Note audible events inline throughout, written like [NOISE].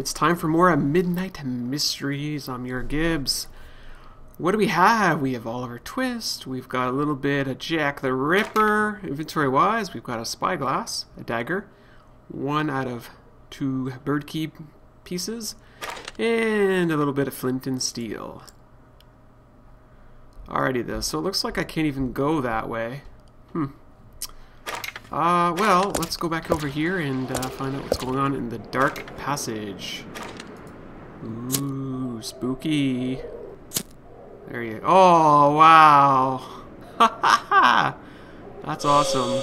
It's time for more Midnight Mysteries. I'm your Gibs. What do we have? We have Oliver Twist. We've got a little bit of Jack the Ripper. Inventory wise, we've got a spyglass, a dagger, one out of two bird key pieces, and a little bit of flint and steel. Alrighty then, so it looks like I can't even go that way. Hmm. Uh, well, let's go back over here and uh, find out what's going on in the dark passage. Ooh, spooky. There you go. Oh, wow. Ha ha ha! That's awesome.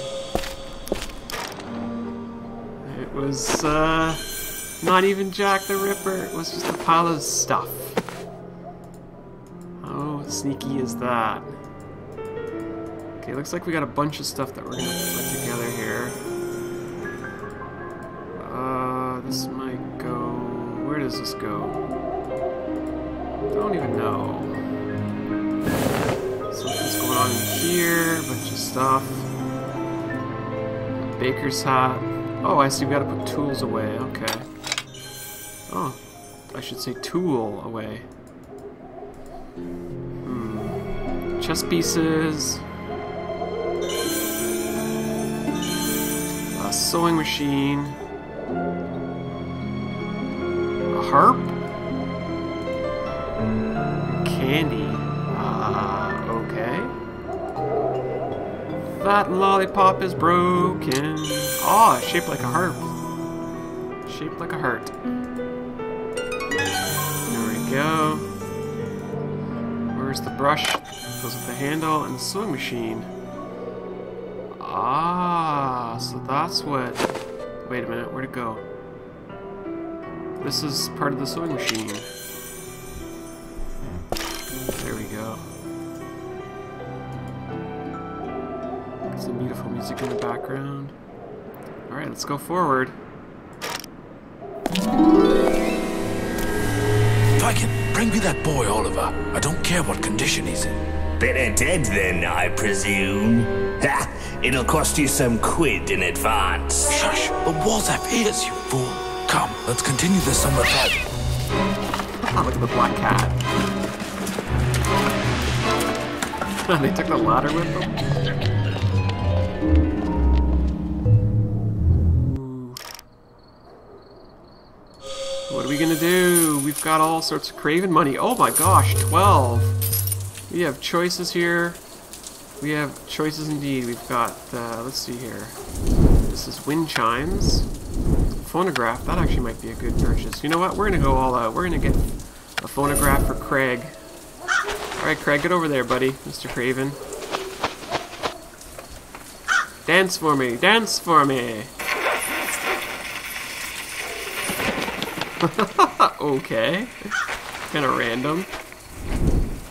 It was, uh, not even Jack the Ripper. It was just a pile of stuff. How sneaky is that? Okay, looks like we got a bunch of stuff that we're gonna put together does this go? Don't even know. Something's going on here, bunch of stuff. Baker's hat. Oh, I see we gotta put tools away, okay. Oh, I should say tool away. Hmm. Chess pieces. A sewing machine. Harp. Candy. Ah, okay. That lollipop is broken. Oh, shaped like a harp. Shaped like a heart. There we go. Where's the brush? Goes with the handle and the sewing machine. Ah, so that's what... Wait a minute, where'd it go? This is part of the sewing machine. There we go. Got some beautiful music in the background. Alright, let's go forward. Viking, bring me that boy, Oliver. I don't care what condition he's in. Better dead then, I presume. Ha! It'll cost you some quid in advance. Shush! The walls have ears, you fool. Come, let's continue this summer travel. Look at the black cat. [LAUGHS] they took the ladder with them? What are we gonna do? We've got all sorts of craven money. Oh my gosh, 12! We have choices here. We have choices indeed. We've got, uh, let's see here. This is wind chimes. Phonograph, that actually might be a good purchase. You know what? We're gonna go all out. We're gonna get a phonograph for Craig. Alright, Craig, get over there, buddy. Mr. Craven. Dance for me, dance for me. [LAUGHS] okay. Kind of random.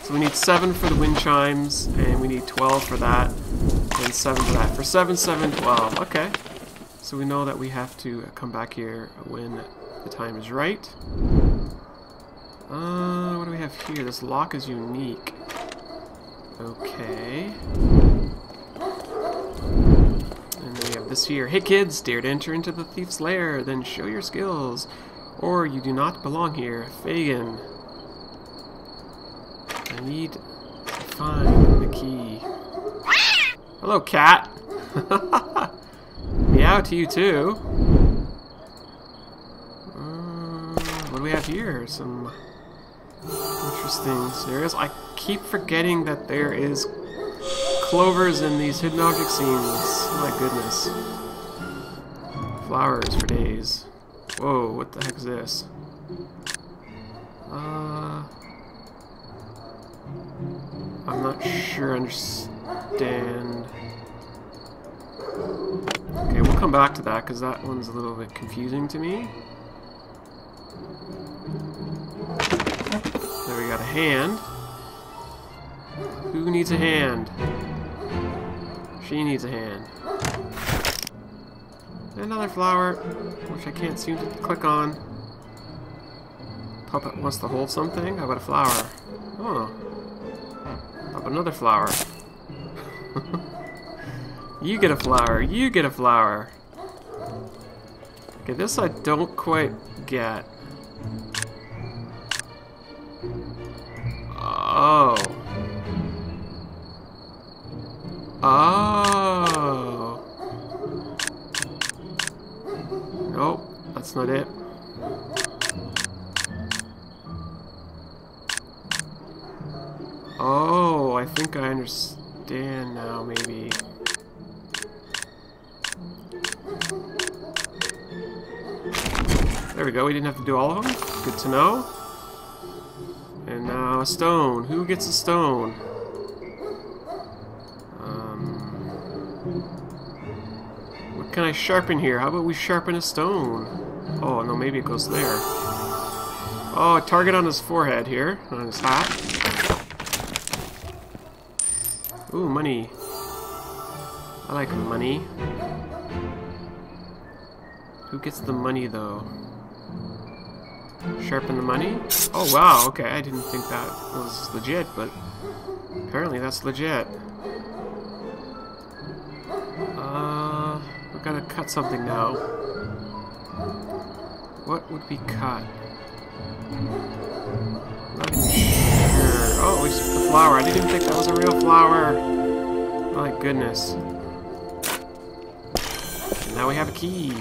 So we need 7 for the wind chimes, and we need 12 for that, and 7 for that. For 7, 7, 12. Okay. So we know that we have to come back here when the time is right. Uh, what do we have here? This lock is unique. Okay. And then we have this here. Hey kids, dare to enter into the thief's lair, then show your skills. Or you do not belong here. Fagin. I need to find the key. Hello, cat. [LAUGHS] Meow to you too. Uh, what do we have here? Some interesting scenarios. I keep forgetting that there is clovers in these hidden object scenes. Oh my goodness. Flowers for days. Whoa, what the heck is this? Uh, I'm not sure I understand. Come back to that because that one's a little bit confusing to me. There we got a hand. Who needs a hand? She needs a hand. Another flower, which I can't seem to click on. Puppet wants to hold something? How about a flower? Oh. Another flower? [LAUGHS] you get a flower, you get a flower. Okay, this I don't quite get. Oh. Oh. Nope, that's not it. Oh, I think I understand now, maybe. There we go, we didn't have to do all of them. Good to know. And now a stone. Who gets a stone? Um, what can I sharpen here? How about we sharpen a stone? Oh, no, maybe it goes there. Oh, a target on his forehead here, on his hat. Ooh, money. I like money. Who gets the money, though? Sharpen the money? Oh, wow, okay, I didn't think that was legit, but apparently that's legit. Uh, we gotta cut something now. What would be cut? Not even sure. Oh, it's the flower. I didn't even think that was a real flower. My goodness. And now we have a key.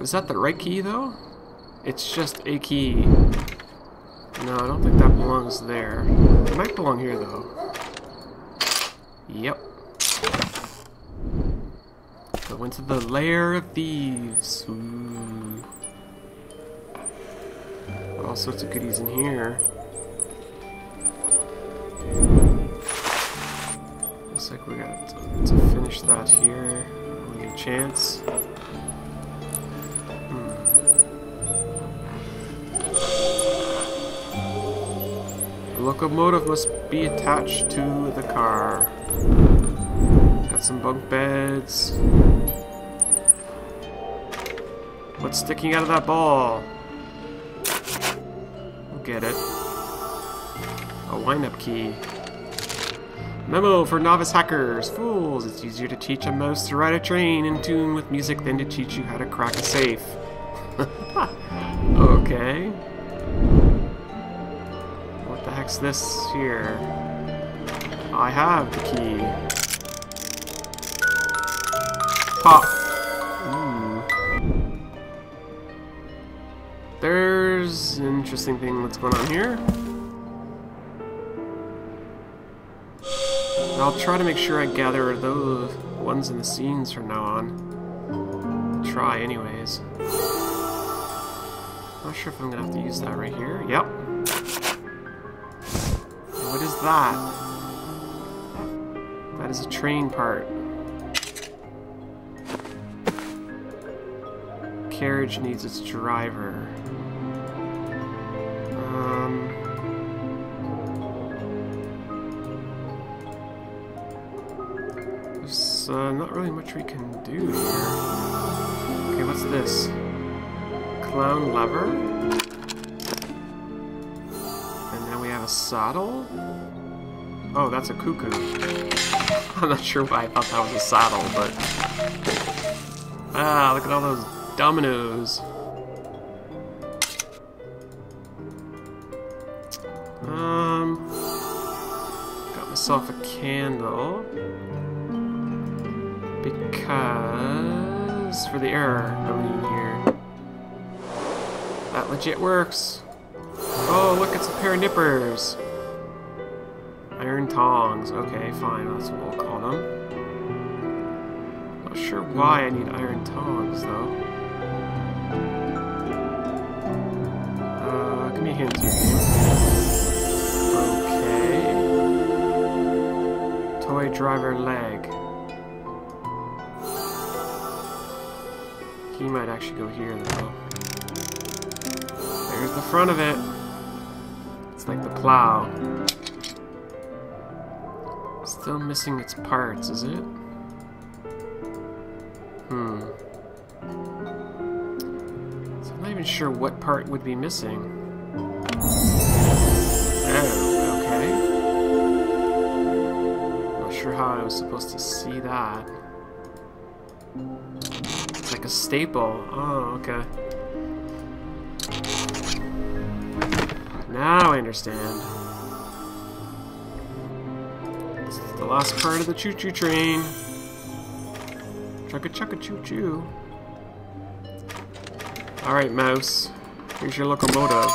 Is that the right key, though? It's just a key. No, I don't think that belongs there. It might belong here, though. Yep. So went to the lair of thieves. Ooh. All sorts of goodies in here. Looks like we got to, to finish that here. Get a chance. The locomotive must be attached to the car. Got some bunk beds. What's sticking out of that ball? We'll get it. A wind-up key. Memo for novice hackers. Fools, it's easier to teach a mouse to ride a train in tune with music than to teach you how to crack a safe. [LAUGHS] okay. This here? I have the key. Pop. Ooh. There's an interesting thing that's going on here. I'll try to make sure I gather those ones in the scenes from now on. Try anyways. Not sure if I'm gonna have to use that right here. Yep. That? That is a train part. Carriage needs its driver. Um. There's uh, not really much we can do here. Okay, what's this? Clown lever? Saddle? Oh, that's a cuckoo. [LAUGHS] I'm not sure why I thought that was a saddle, but... Ah, look at all those dominoes. Um... Got myself a candle. Because... For the error balloon here. That legit works. Oh, look, it's a pair of nippers. Iron tongs. Okay, fine. That's what we'll call them. Not sure why I need iron tongs, though. Uh, give me a hint here. Okay. Toy driver leg. He might actually go here, though. There's the front of it. Like the plow. Still missing its parts, is it? Hmm. So I'm not even sure what part would be missing. Oh, okay. Not sure how I was supposed to see that. It's like a staple. Oh, okay. Now I understand. This is the last part of the choo-choo train. Chugga chugga choo choo. Alright, mouse. Here's your locomotive.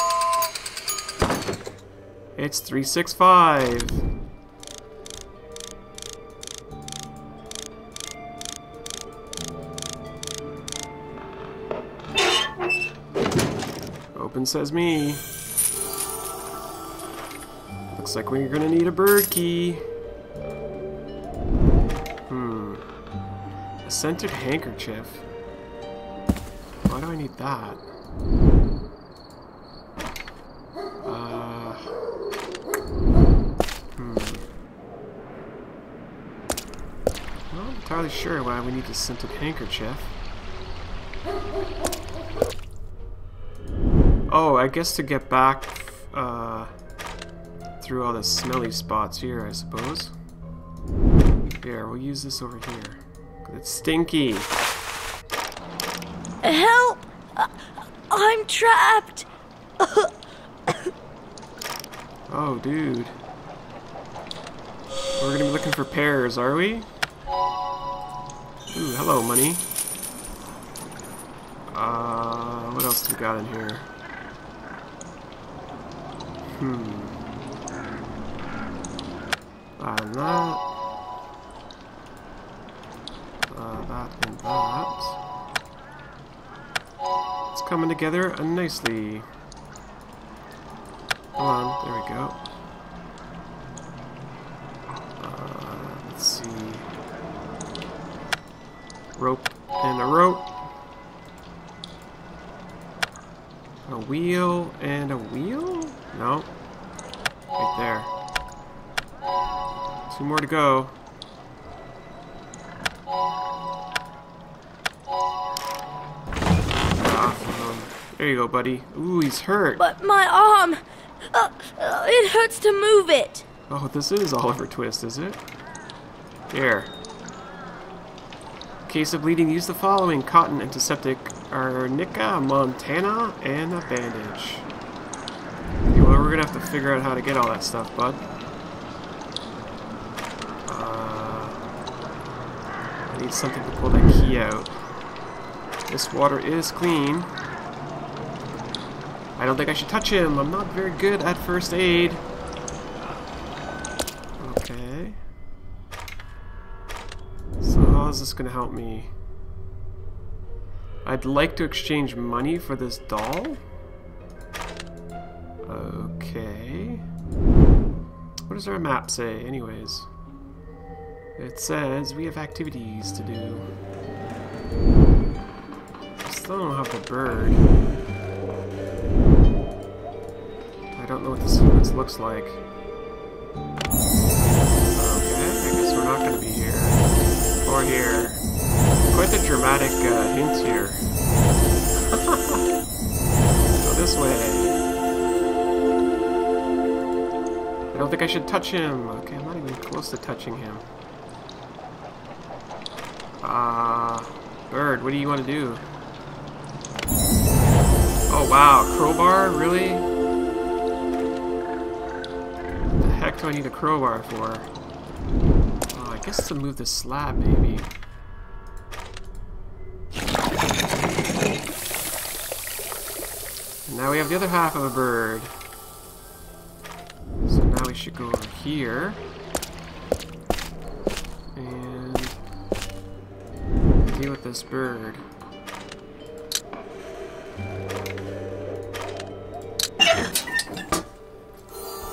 It's 365. Open says me. Like we're gonna need a bird key. Hmm. A scented handkerchief. Why do I need that? Uh. Hmm. I'm not entirely sure why we need a scented handkerchief. Oh, I guess to get back through all the smelly spots here, I suppose. Here, we'll use this over here. It's stinky. Help! I- I'm trapped! Oh, dude. We're gonna be looking for pears, are we? Ooh, hello, money. Uh, what else do we got in here? Hmm. That. Uh, that and that. It's coming together nicely. Hold on, there we go. Uh, let's see. Rope and a rope. A wheel and a wheel? No. Right there. Two more to go. There you go, buddy. Ooh, he's hurt. But my arm! Uh, uh, it hurts to move it! Oh, this is Oliver Twist, is it? Here. Case of bleeding, use the following. Cotton, antiseptic, arnica, montana, and a bandage. Okay, well, we're gonna have to figure out how to get all that stuff, bud. Something to pull that key out. This water is clean. I don't think I should touch him. I'm not very good at first aid. Okay. So how is this gonna help me? I'd like to exchange money for this doll. Okay. What does our map say, anyways? It says we have activities to do. I still don't have the bird. I don't know what this, this looks like. Okay, I guess we're not gonna be here. Or here. Quite the dramatic uh, hint here. [LAUGHS] Go this way. I don't think I should touch him. Okay, I'm not even close to touching him. Uh, bird, what do you want to do? Oh wow, crowbar? Really? What the heck do I need a crowbar for? Oh, I guess to move the slab, maybe. Now we have the other half of a bird. So now we should go over here. This bird.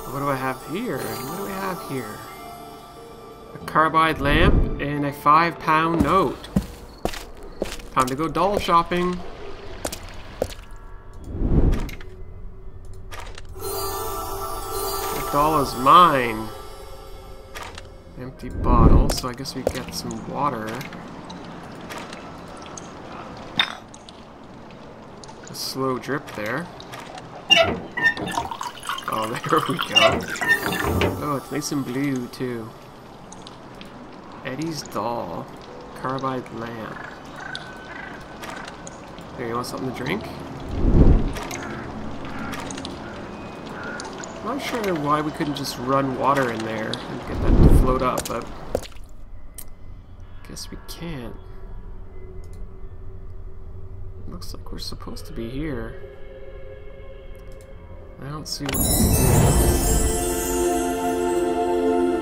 What do I have here? What do we have here? A carbide lamp and a five pound note. Time to go doll shopping. The doll is mine. Empty bottle, so I guess we get some water. A slow drip there. Oh, [LAUGHS] there we go. Oh, it's nice and blue, too. Eddie's doll. Carbide lamp. Here, you want something to drink? I'm not sure why we couldn't just run water in there and get that to float up, but guess we can't. Looks like we're supposed to be here. I don't see what.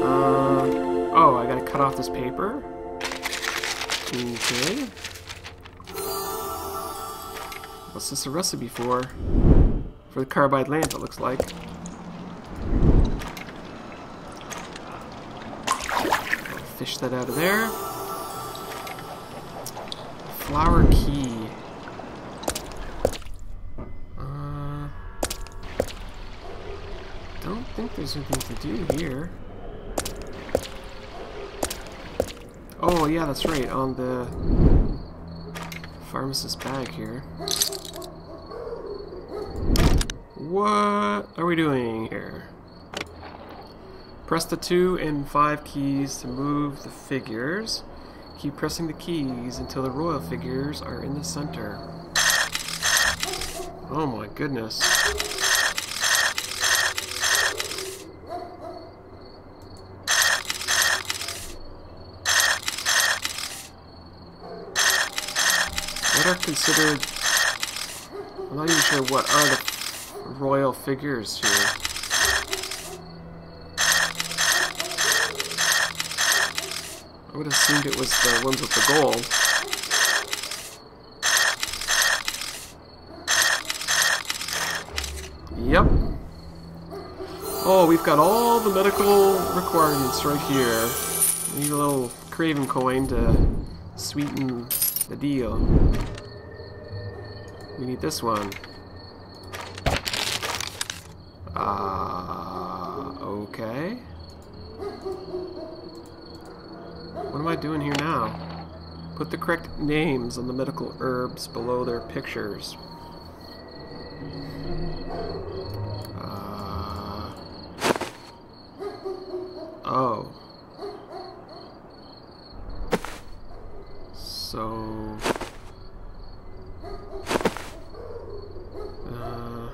Uh, oh, I gotta cut off this paper. Okay. What's this a recipe for? For the carbide lamp, it looks like. Fish that out of there. Flower key. Uh, don't think there's anything to do here. Oh, yeah, that's right, on the pharmacist bag here. What are we doing here? Press the 2 and 5 keys to move the figures. Keep pressing the keys until the royal figures are in the center. Oh my goodness. What are considered... I'm not even sure what are the royal figures here. I would have assumed it was the ones with the gold. Yep. Oh, we've got all the medical requirements right here. Need a little Craven coin to sweeten the deal. We need this one. Ah, uh, okay. What am I doing here now? Put the correct names on the medical herbs below their pictures. Uh, oh. So... Uh,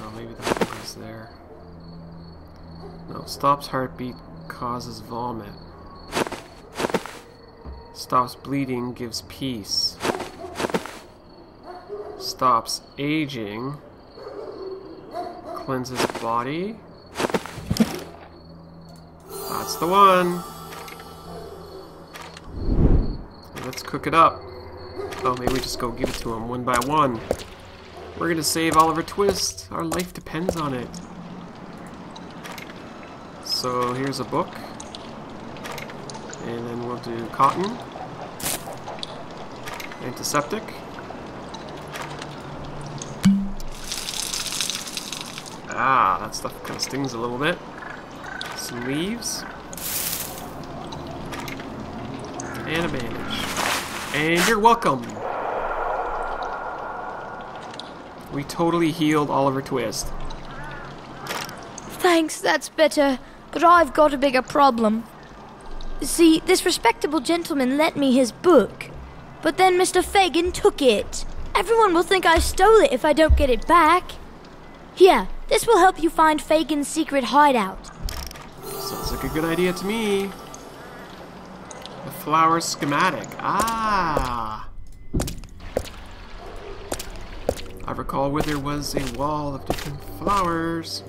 oh, maybe that was there. No, stops heartbeat, causes vomit. Stops bleeding, gives peace. Stops aging, cleanses body. That's the one. Let's cook it up. Oh, maybe we just go give it to him one by one. We're gonna save Oliver Twist. Our life depends on it. So here's a book. And then we'll do cotton. Antiseptic. Ah, that stuff kind of stings a little bit. Some leaves. And a bandage. And you're welcome! We totally healed Oliver Twist. Thanks, that's better. But I've got a bigger problem. See, this respectable gentleman lent me his book, but then Mr. Fagin took it. Everyone will think I stole it if I don't get it back. Here, this will help you find Fagin's secret hideout. Sounds like a good idea to me. The flower schematic. Ah! I recall where there was a wall of different flowers.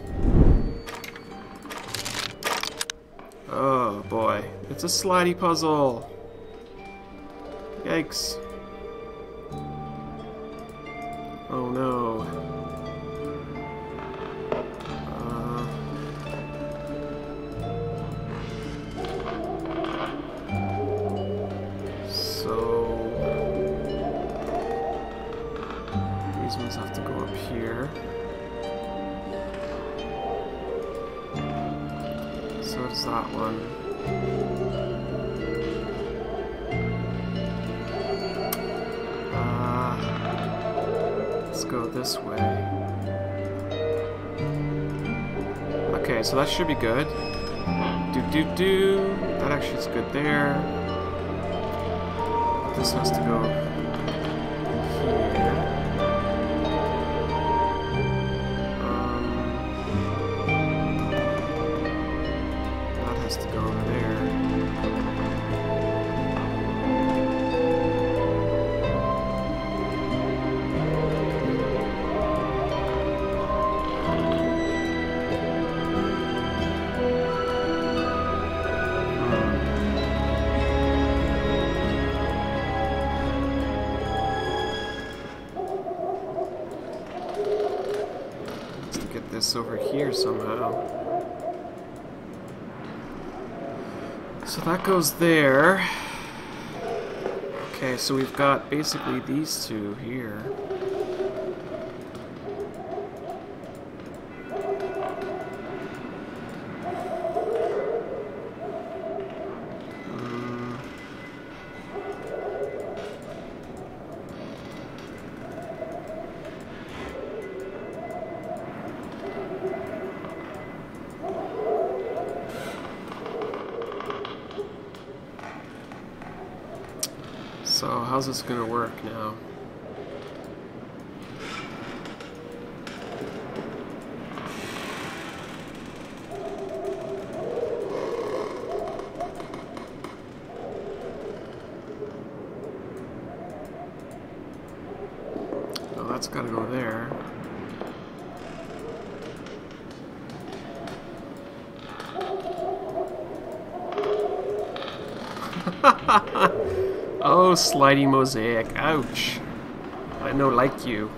Oh boy, it's a slidey puzzle. Yikes. Oh no. That one. Uh, let's go this way. Okay, so that should be good. Do do do. That actually is good there. This has to go here. Goes there. Okay, so we've got basically these two here. How's this gonna work now? Oh, that's gotta go there. Oh, sliding mosaic. Ouch. I no like you.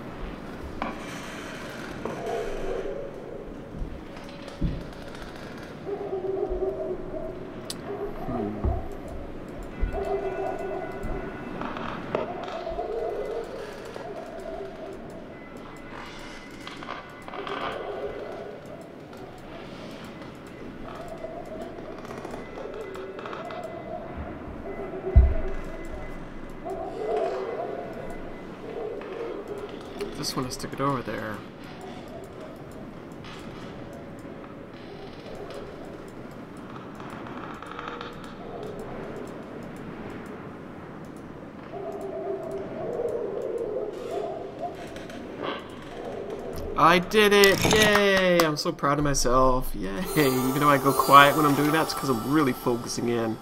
This one has to get over there. I did it! Yay! I'm so proud of myself. Yay! Even though I go quiet when I'm doing that, it's because I'm really focusing in.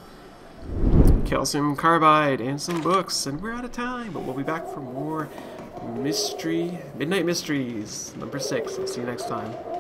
Calcium carbide and some books, and we're out of time, but we'll be back for more mystery, Midnight Mysteries, number six. I'll see you next time.